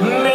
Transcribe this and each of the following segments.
네.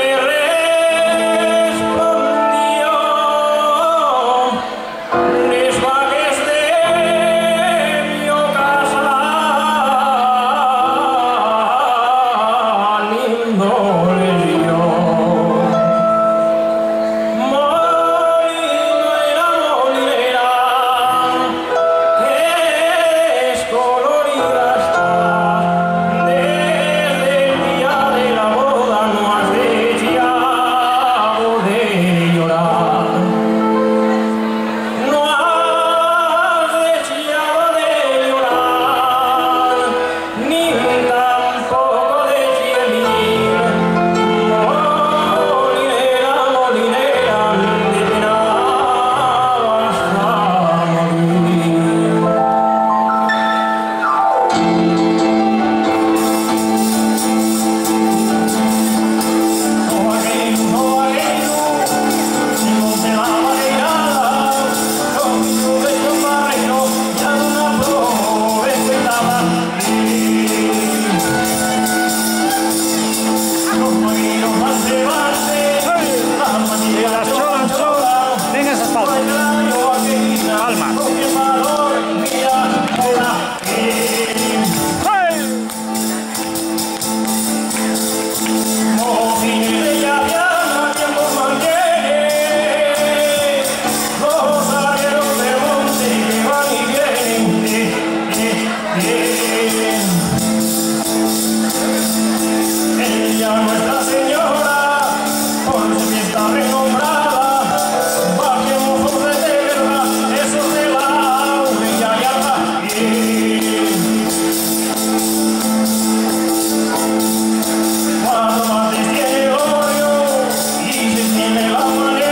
and they all want